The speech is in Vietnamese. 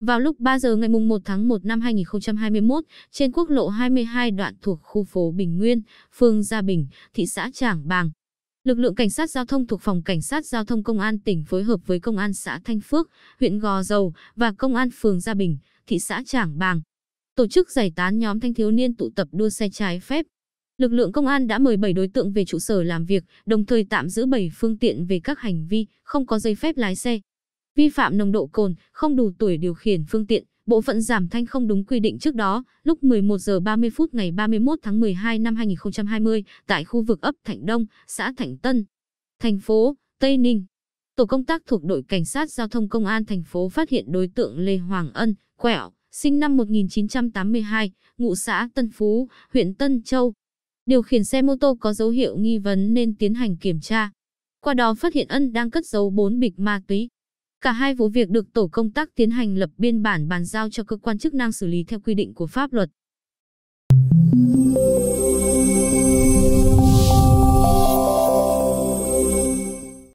Vào lúc 3 giờ ngày 1 tháng 1 năm 2021, trên quốc lộ 22 đoạn thuộc khu phố Bình Nguyên, phường Gia Bình, thị xã Trảng Bàng, lực lượng cảnh sát giao thông thuộc phòng cảnh sát giao thông công an tỉnh phối hợp với công an xã Thanh Phước, huyện Gò Dầu và công an phường Gia Bình, thị xã Trảng Bàng tổ chức giải tán nhóm thanh thiếu niên tụ tập đua xe trái phép. Lực lượng công an đã mời 7 đối tượng về trụ sở làm việc, đồng thời tạm giữ 7 phương tiện về các hành vi không có giấy phép lái xe, vi phạm nồng độ cồn, không đủ tuổi điều khiển phương tiện, bộ phận giảm thanh không đúng quy định trước đó, lúc 11 giờ 30 phút ngày 31 tháng 12 năm 2020 tại khu vực ấp Thạnh Đông, xã Thạnh Tân, thành phố Tây Ninh. Tổ công tác thuộc đội cảnh sát giao thông công an thành phố phát hiện đối tượng Lê Hoàng Ân, quẹo, sinh năm 1982, ngụ xã Tân Phú, huyện Tân Châu. Điều khiển xe mô tô có dấu hiệu nghi vấn nên tiến hành kiểm tra. Qua đó phát hiện Ân đang cất giấu 4 bịch ma túy. Cả hai vụ việc được tổ công tác tiến hành lập biên bản bàn giao cho cơ quan chức năng xử lý theo quy định của pháp luật.